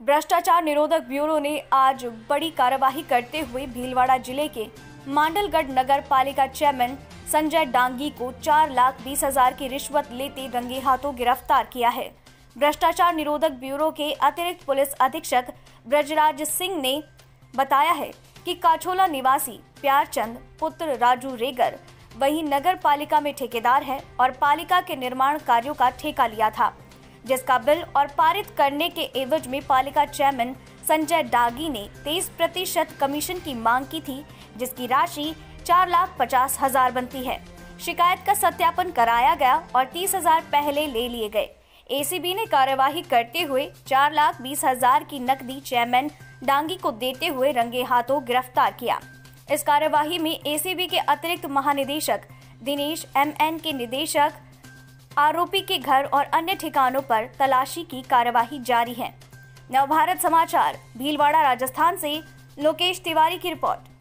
भ्रष्टाचार निरोधक ब्यूरो ने आज बड़ी कार्यवाही करते हुए भीलवाड़ा ज़िले के मांडलगढ़ नगर पालिका चेयरमैन संजय डांगी को चार लाख बीस हज़ार की रिश्वत लेते रंगे हाथों गिरफ़्तार किया है। भ्रष्टाचार निरोधक ब्यूरो के अतिरिक्त पुलिस अधीक्षक ब्रजराज सिंह ने बताया है कि काछोला निवासी प्यारचंद पुत्र राजू रेगर वही नगर पालिका में ठेकेदार है और पालिका के निर्माण कार्यों का ठेका लिया था। जिसका बिल और पारित करने के एवज में पालिका चेयरमैन संजय डागी ने 23 प्रतिशत कमीशन की मांग की थी, जिसकी राशि चार लाख पचास हज़ार बनती है। शिकायत का सत्यापन कराया गया और तीस हज़ार पहले ले लिए गए। एसीबी ने कार्यवाही करते हुए चार लाख बीस हज़ार की नकदी चेयरमैन डांगी को देते हुए रंगे हाथों गिरफ़्तार किया। इस कार्यवाही में एसीबी के अतिरिक्त महानिदेशक दिनेश एमएन के निदेशक आरोपी के घर और अन्य ठिकानों पर तलाशी की कार्यवाही जारी है। नवभारत समाचार, भीलवाड़ा, राजस्थान से लोकेश तिवारी की रिपोर्ट।